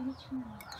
一圈。